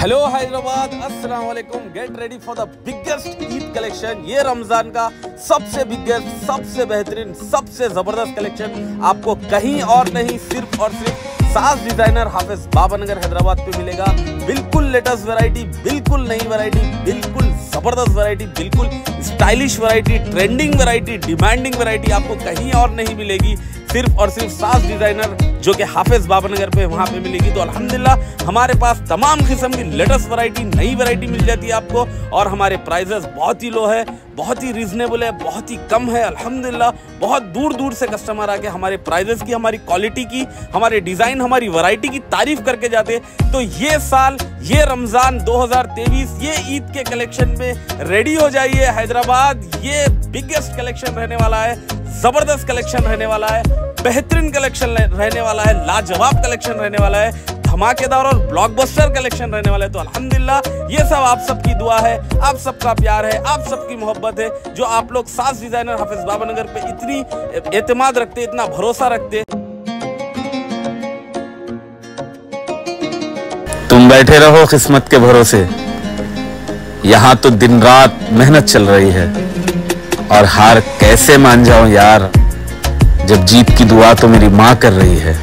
Hello Hyderabad अस्सलाम वालेकुम get ready for the biggest Eid collection ये रमज़ान का सबसे बिगेस्ट सबसे बेहतरीन, सबसे ज़बरदस्त कलेक्शन आपको कहीं और नहीं, सिर्फ़ और सिर्फ़ सास डिज़ाइनर हाफिज बाबानगर हैदराबाद पे मिलेगा। बिल्कुल लेटेस्ट वैरायटी बिल्कुल नई वैरायटी बिल्कुल ज़बरदस्त वैरायटी बिल्कुल stylish variety trending variety demanding variety आपको कहीं और नहीं मिलेगी। सिर्फ़ और सिर्फ़ सास डिज़ाइनर जो कि हाफिज बाबानगर पे वहाँ पे मिलेगी। तो अल्हम्दुलिल्लाह, हमारे पास तमाम किस्म की लेटेस्ट वैरायटी नई वैरायटी मिल जाती है आपको और हमारे प्राइजेस बहुत ही लो है। बहुत ही रीजनेबल है, बहुत ही कम है अल्हम्दुलिल्लाह बहुत दूर दूर से कस्टमर आके हमारे प्राइजेस की, हमारी क्वालिटी की, हमारे डिज़ाइन हमारी वैरायटी की तारीफ़ करके जाते तो ये साल, ये रमज़ान 2023 ये ईद के कलेक्शन में रेडी हो जाइए। हैदराबाद, ये बिगेस्ट कलेक्शन रहने वाला है, ज़बरदस्त कलेक्शन रहने वाला है, बेहतरीन कलेक्शन रहने वाला है, लाजवाब कलेक्शन रहने वाला है। धमाकेदार और ब्लॉकबस्टर कलेक्शन रहने वाले तो अल्हम्दुलिल्लाह ये सब आप सबकी दुआ है, आप सबका प्यार है, आप सबकी मोहब्बत है, जो आप लोग सास डिज़ाइनर हाफिज बाबानगर पे इतनी एतमाद रखते, इतना भरोसा रखते। तुम बैठे रहो किस्मत के भरोसे। यहाँ तो दिन रात मेहनत चल रही है। और हार कैसे मान जाऊँ यार, जब जीत की दुआ तो मेरी माँ कर रही है।